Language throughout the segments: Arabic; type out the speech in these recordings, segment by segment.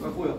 Какое?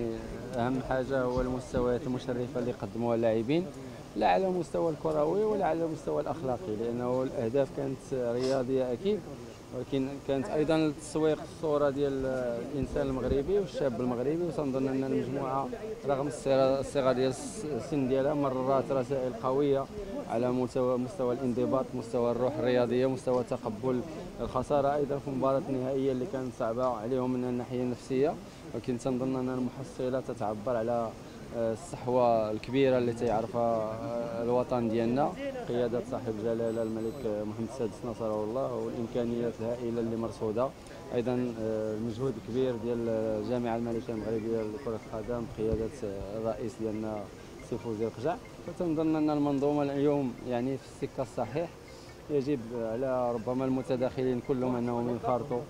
أهم حاجة هو المستويات المشرفة اللي قدموها اللاعبين لا على المستوى الكروي ولا على المستوى الأخلاقي لأنه الأهداف كانت رياضية أكيد ولكن كانت أيضا تسويق الصورة ديال الإنسان المغربي والشاب المغربي وتنظن أن المجموعة رغم الصغر ديال السن ديالها مرات رسائل قوية على مستوى الانضباط مستوى الروح الرياضية مستوى تقبل الخسارة أيضا في المباراه النهائيه اللي كانت صعبة عليهم من الناحية النفسية. ولكن تنظن أن المحصلة تتعبر على الصحوه الكبيرة اللي تيعرفها الوطن ديالنا. قيادة صاحب الجلاله الملك محمد السادس نصره الله والإمكانيات الهائله اللي مرصودة. أيضا المجهود الكبير ديال الجامعة الملكية المغربية لكرة القدم بقياده الرئيس ديالنا سي فوزي القجع فتنظن أن المنظومة اليوم يعني في السكة الصحيح يجب على ربما المتداخلين كلهم أنهم ينخرطوا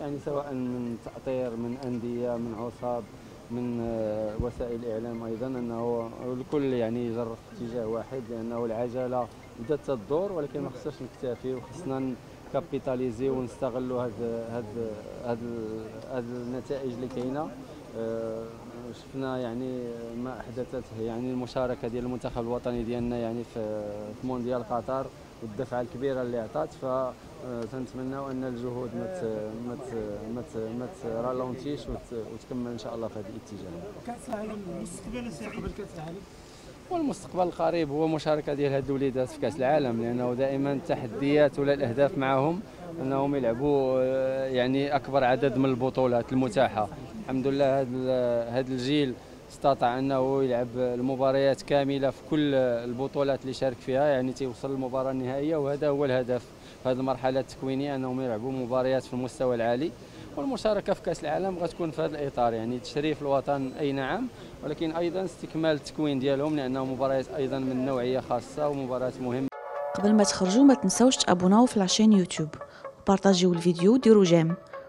يعني سواء من تأطير من أندية من عصاب من وسائل الاعلام أيضا أنه الكل يعني يجر في اتجاه واحد لأنه العجلة بدأت تدور ولكن ما خصناش نكتفي وخصنا كابيتاليزي ونستغلوا هاد هاد هاد هاد النتائج اللي كاينة. شفنا يعني ما أحدثته يعني المشاركة ديال المنتخب الوطني ديالنا يعني في مونديال قطر والدفعة الكبيرة اللي عطات ف تنتمناو أن الجهود ما ما ما ترالونتيش وتكمل إن شاء الله في هذا الاتجاه. كاس العالم المستقبل سيقبل كاس العالم والمستقبل القريب هو مشاركة ديال هاد الوليدات في كأس العالم لأنه دائما التحديات ولا الأهداف معهم أنهم يلعبوا يعني أكبر عدد من البطولات المتاحة الحمد لله هذا الجيل استطاع أنه يلعب المباريات كاملة في كل البطولات اللي شارك فيها يعني تيوصل للمباراة النهائية وهذا هو الهدف في هذه المرحلة التكوينية أنهم يلعبوا مباريات في المستوى العالي والمشاركة في كأس العالم غتكون في هذا الإطار يعني تشريف الوطن أي نعم ولكن أيضا استكمال التكوين ديالهم لأنه مباريات أيضا من نوعية خاصة ومباريات مهمة. قبل ما تخرجوا ما تنسوش تابوناو في la chaîne يوتيوب وبارطاجيو الفيديو وديروا j'aime.